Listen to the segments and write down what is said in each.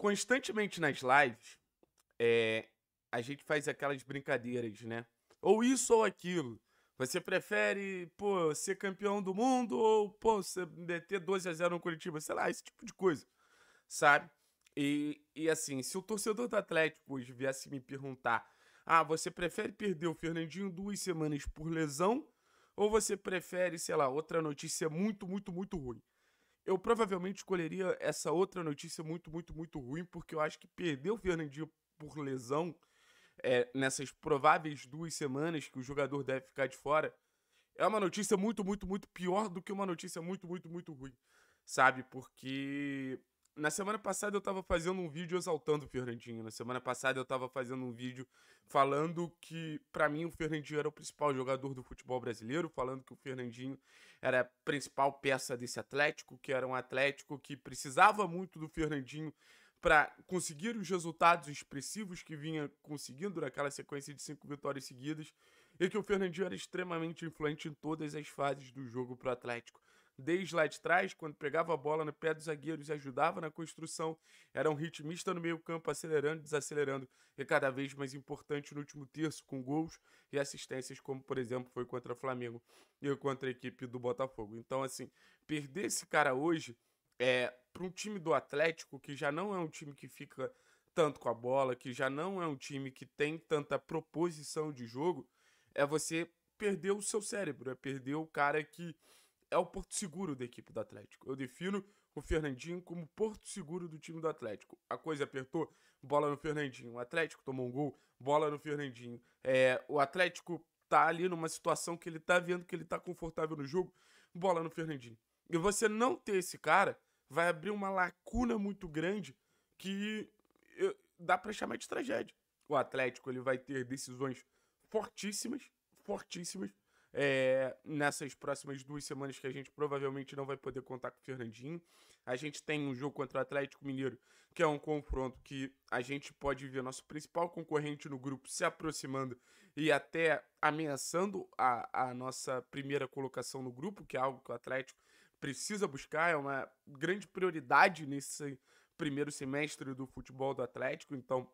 constantemente nas lives, é, a gente faz aquelas brincadeiras, né? Ou isso ou aquilo. Você prefere, pô, ser campeão do mundo ou, pô, você meter 12 a 0 no Curitiba? Sei lá, esse tipo de coisa, sabe? E, e assim, se o torcedor do Atlético hoje viesse me perguntar ah, você prefere perder o Fernandinho duas semanas por lesão ou você prefere, sei lá, outra notícia muito, muito, muito ruim? Eu provavelmente escolheria essa outra notícia muito, muito, muito ruim, porque eu acho que perder o Fernandinho por lesão é, nessas prováveis duas semanas que o jogador deve ficar de fora é uma notícia muito, muito, muito pior do que uma notícia muito, muito, muito ruim, sabe? Porque na semana passada eu tava fazendo um vídeo exaltando o Fernandinho. Na semana passada eu tava fazendo um vídeo falando que, para mim, o Fernandinho era o principal jogador do futebol brasileiro, falando que o Fernandinho era a principal peça desse Atlético, que era um Atlético que precisava muito do Fernandinho para conseguir os resultados expressivos que vinha conseguindo naquela sequência de cinco vitórias seguidas, e que o Fernandinho era extremamente influente em todas as fases do jogo para o Atlético desde lá de trás, quando pegava a bola no pé dos zagueiros e ajudava na construção, era um ritmista no meio-campo, acelerando, desacelerando, e cada vez mais importante no último terço, com gols e assistências, como por exemplo foi contra o Flamengo e contra a equipe do Botafogo. Então, assim, perder esse cara hoje é para um time do Atlético, que já não é um time que fica tanto com a bola, que já não é um time que tem tanta proposição de jogo, é você perder o seu cérebro, é perder o cara que é o porto seguro da equipe do Atlético. Eu defino o Fernandinho como porto seguro do time do Atlético. A coisa apertou, bola no Fernandinho. O Atlético tomou um gol, bola no Fernandinho. É, o Atlético tá ali numa situação que ele tá vendo que ele tá confortável no jogo, bola no Fernandinho. E você não ter esse cara vai abrir uma lacuna muito grande que dá para chamar de tragédia. O Atlético ele vai ter decisões fortíssimas, fortíssimas é, nessas próximas duas semanas que a gente provavelmente não vai poder contar com o Fernandinho. A gente tem um jogo contra o Atlético Mineiro, que é um confronto que a gente pode ver nosso principal concorrente no grupo se aproximando e até ameaçando a, a nossa primeira colocação no grupo, que é algo que o Atlético precisa buscar, é uma grande prioridade nesse primeiro semestre do futebol do Atlético. Então,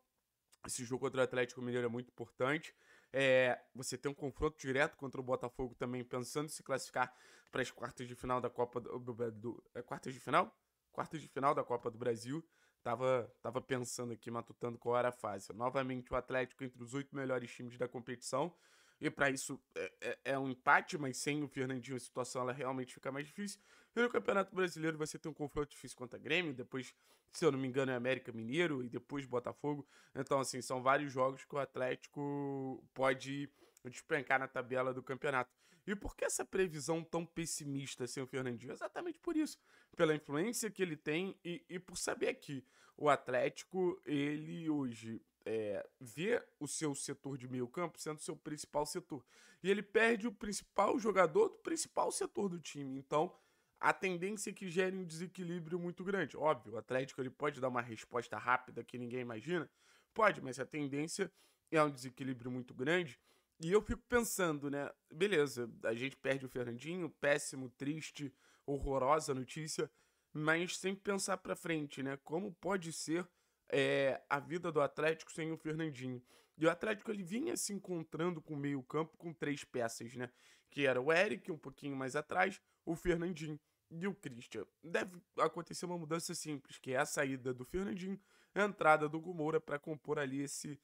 esse jogo contra o Atlético Mineiro é muito importante. É, você tem um confronto direto contra o Botafogo também, pensando em se classificar para as quartas de final da Copa do, do, do é, quartas de final? Quartas de final da Copa do Brasil. Tava, tava pensando aqui, matutando qual era a fase. Novamente o Atlético entre os oito melhores times da competição. E para isso é, é, é, um empate, mas sem o Fernandinho a situação ela realmente fica mais difícil. E no Campeonato Brasileiro você tem um confronto difícil contra Grêmio, depois, se eu não me engano, é América Mineiro e depois Botafogo. Então, assim, são vários jogos que o Atlético pode despencar na tabela do campeonato. E por que essa previsão tão pessimista sem o Fernandinho? Exatamente por isso. Pela influência que ele tem e, e por saber que o Atlético, ele hoje é, vê o seu setor de meio campo sendo seu principal setor. E ele perde o principal jogador do principal setor do time. Então, a tendência é que gere um desequilíbrio muito grande. Óbvio, o Atlético ele pode dar uma resposta rápida que ninguém imagina. Pode, mas a tendência é um desequilíbrio muito grande. E eu fico pensando, né? Beleza, a gente perde o Fernandinho, péssimo, triste, horrorosa notícia, mas sem pensar para frente, né? Como pode ser é, a vida do Atlético sem o Fernandinho. E o Atlético ele vinha se encontrando com o meio-campo com três peças, né? Que era o Eric, um pouquinho mais atrás, o Fernandinho e o Christian. Deve acontecer uma mudança simples, que é a saída do Fernandinho, a entrada do Gumoura para compor ali esse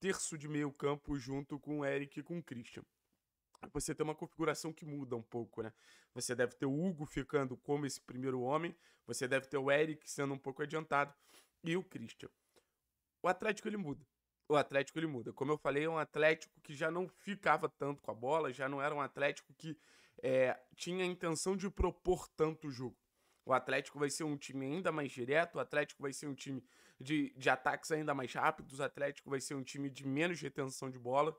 terço de meio-campo junto com o Eric e com o Christian. Você tem uma configuração que muda um pouco, né? Você deve ter o Hugo ficando como esse primeiro homem, você deve ter o Eric sendo um pouco adiantado, e o Christian. O Atlético ele muda. O Atlético ele muda. Como eu falei, é um Atlético que já não ficava tanto com a bola, já não era um Atlético que é, tinha a intenção de propor tanto jogo. O Atlético vai ser um time ainda mais direto, o Atlético vai ser um time de, de ataques ainda mais rápidos, o Atlético vai ser um time de menos retenção de bola.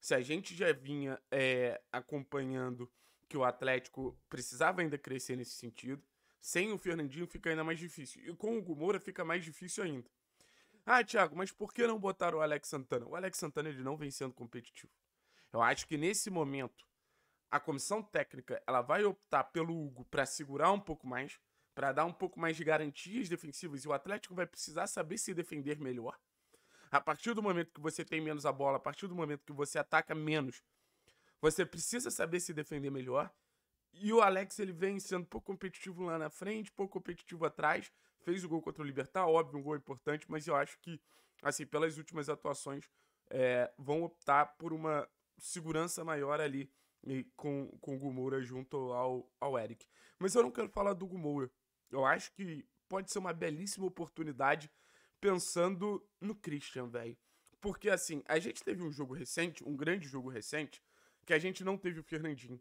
Se a gente já vinha é, acompanhando que o Atlético precisava ainda crescer nesse sentido, sem o Fernandinho fica ainda mais difícil. E com o Gumora fica mais difícil ainda. Ah, Thiago, mas por que não botar o Alex Santana? O Alex Santana ele não vem sendo competitivo. Eu acho que nesse momento a comissão técnica ela vai optar pelo Hugo para segurar um pouco mais, para dar um pouco mais de garantias defensivas e o Atlético vai precisar saber se defender melhor. A partir do momento que você tem menos a bola, a partir do momento que você ataca menos, você precisa saber se defender melhor. E o Alex ele vem sendo pouco competitivo lá na frente, pouco competitivo atrás. Fez o gol contra o Libertar, óbvio, um gol importante, mas eu acho que, assim, pelas últimas atuações, é, vão optar por uma segurança maior ali com, com o Gumura junto ao, ao Eric. Mas eu não quero falar do Gumura. Eu acho que pode ser uma belíssima oportunidade pensando no Christian, velho. Porque assim, a gente teve um jogo recente, um grande jogo recente, que a gente não teve o Fernandinho,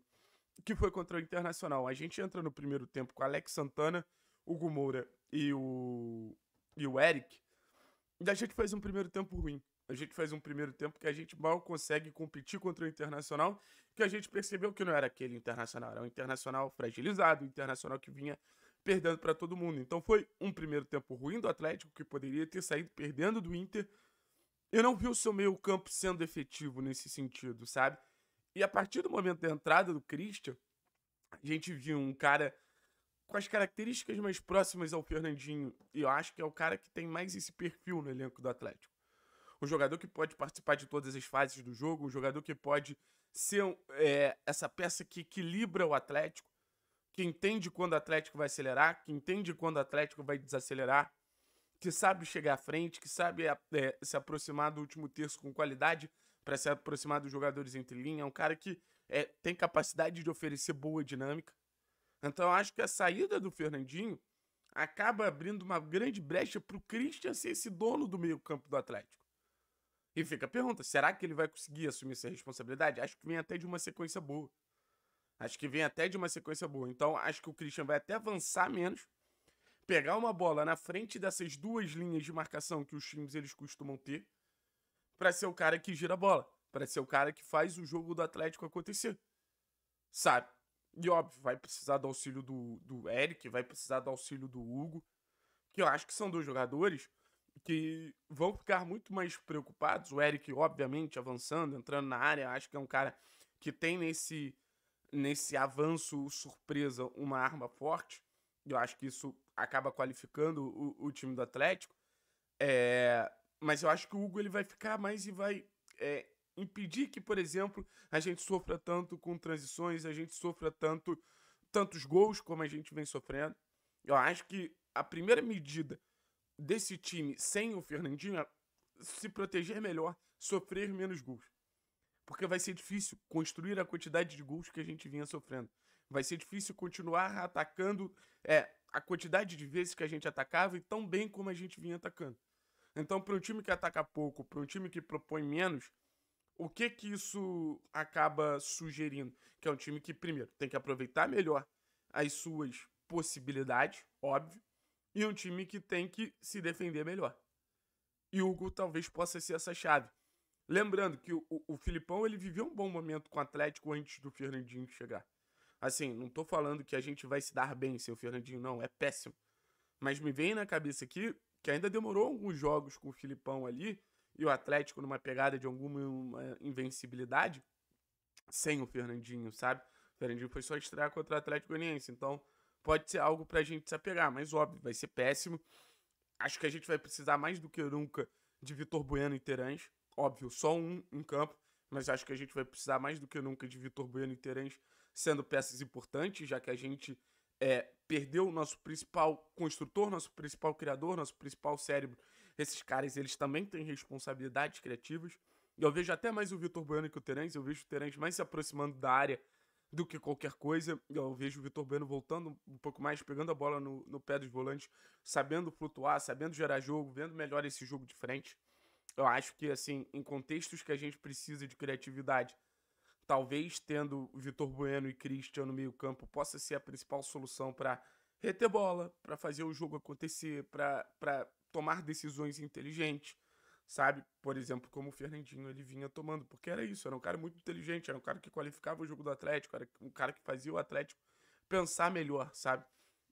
que foi contra o Internacional. A gente entra no primeiro tempo com Alex Santana, o Gumura e o, e o Eric, e a gente faz um primeiro tempo ruim. A gente faz um primeiro tempo que a gente mal consegue competir contra o Internacional, que a gente percebeu que não era aquele Internacional, era um Internacional fragilizado, um Internacional que vinha perdendo para todo mundo. Então foi um primeiro tempo ruim do Atlético, que poderia ter saído perdendo do Inter. Eu não vi o seu meio campo sendo efetivo nesse sentido, sabe? E a partir do momento da entrada do Christian, a gente viu um cara com as características mais próximas ao Fernandinho. E eu acho que é o cara que tem mais esse perfil no elenco do Atlético. Um jogador que pode participar de todas as fases do jogo, um jogador que pode ser é, essa peça que equilibra o Atlético, que entende quando o Atlético vai acelerar, que entende quando o Atlético vai desacelerar, que sabe chegar à frente, que sabe é, é se aproximar do último terço com qualidade para se aproximar dos jogadores entre linha. É um cara que é, tem capacidade de oferecer boa dinâmica. Então acho que a saída do Fernandinho acaba abrindo uma grande brecha para o Christian ser esse dono do meio-campo do Atlético. E fica a pergunta: será que ele vai conseguir assumir essa responsabilidade? Acho que vem até de uma sequência boa. Acho que vem até de uma sequência boa. Então, acho que o Christian vai até avançar menos, pegar uma bola na frente dessas duas linhas de marcação que os times eles costumam ter, para ser o cara que gira a bola, para ser o cara que faz o jogo do Atlético acontecer. Sabe? E óbvio, vai precisar do auxílio do, do Eric, vai precisar do auxílio do Hugo, que eu acho que são dois jogadores que vão ficar muito mais preocupados. O Eric, obviamente, avançando, entrando na área, acho que é um cara que tem nesse nesse avanço surpresa uma arma forte. Eu acho que isso acaba qualificando o, o time do Atlético. É, mas eu acho que o Hugo ele vai ficar mais e vai é, impedir que, por exemplo, a gente sofra tanto com transições, a gente sofra tanto tantos gols como a gente vem sofrendo. Eu acho que a primeira medida desse time sem o Fernandinho é se proteger melhor, sofrer menos gols porque vai ser difícil construir a quantidade de gols que a gente vinha sofrendo. Vai ser difícil continuar atacando é, a quantidade de vezes que a gente atacava e tão bem como a gente vinha atacando. Então, para um time que ataca pouco, para um time que propõe menos, o que que isso acaba sugerindo? Que é um time que, primeiro, tem que aproveitar melhor as suas possibilidades, óbvio, e um time que tem que se defender melhor. E o Hugo talvez possa ser essa chave. Lembrando que o, o, Filipão ele viveu um bom momento com o Atlético antes do Fernandinho chegar. Assim, não tô falando que a gente vai se dar bem sem o Fernandinho, não, é péssimo. Mas me vem na cabeça aqui que ainda demorou alguns jogos com o Filipão ali e o Atlético numa pegada de alguma invencibilidade sem o Fernandinho, sabe? O Fernandinho foi só estrear contra o Atlético Goianiense, então pode ser algo pra gente se apegar, mas óbvio, vai ser péssimo. Acho que a gente vai precisar mais do que nunca de Vitor Bueno e Terãs. Óbvio, só um em campo, mas acho que a gente vai precisar mais do que nunca de Vitor Bueno e Terence sendo peças importantes, já que a gente é, perdeu o nosso principal construtor, nosso principal criador, nosso principal cérebro. Esses caras, eles também têm responsabilidades criativas. E eu vejo até mais o Vitor Bueno que o Terence, eu vejo o Terence mais se aproximando da área do que qualquer coisa. Eu vejo o Vitor Bueno voltando um pouco mais, pegando a bola no, no pé dos volantes, sabendo flutuar, sabendo gerar jogo, vendo melhor esse jogo de frente. Eu acho que, assim, em contextos que a gente precisa de criatividade, talvez tendo Vitor Bueno e Christian no meio-campo possa ser a principal solução para reter bola, para fazer o jogo acontecer, para tomar decisões inteligentes, sabe? Por exemplo, como o Fernandinho ele vinha tomando, porque era isso, era um cara muito inteligente, era um cara que qualificava o jogo do Atlético, era um cara que fazia o Atlético pensar melhor, sabe?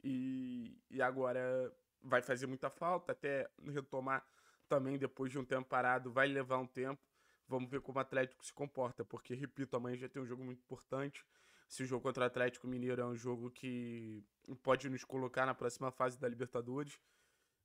E, e agora vai fazer muita falta até retomar também, depois de um tempo parado, vai levar um tempo. Vamos ver como o Atlético se comporta, porque, repito, amanhã já tem um jogo muito importante. esse jogo contra o Atlético Mineiro é um jogo que pode nos colocar na próxima fase da Libertadores.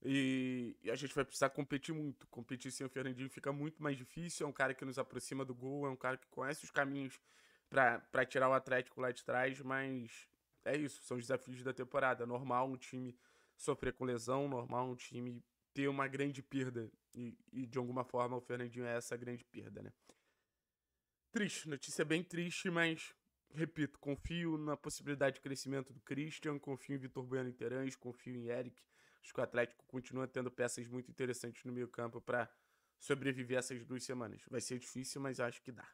E, e, a gente vai precisar competir muito. Competir sem o Fernandinho fica muito mais difícil. É um cara que nos aproxima do gol, é um cara que conhece os caminhos para tirar o Atlético lá de trás, mas é isso, são os desafios da temporada. Normal um time sofrer com lesão, normal um time ter uma grande perda. E, e de alguma forma o Fernandinho é essa grande perda, né? Triste, notícia bem triste, mas repito, confio na possibilidade de crescimento do Christian, confio em Vitor Bueno em Terãs, confio em Eric. Acho que o Atlético continua tendo peças muito interessantes no meio campo para sobreviver essas duas semanas. Vai ser difícil, mas acho que dá.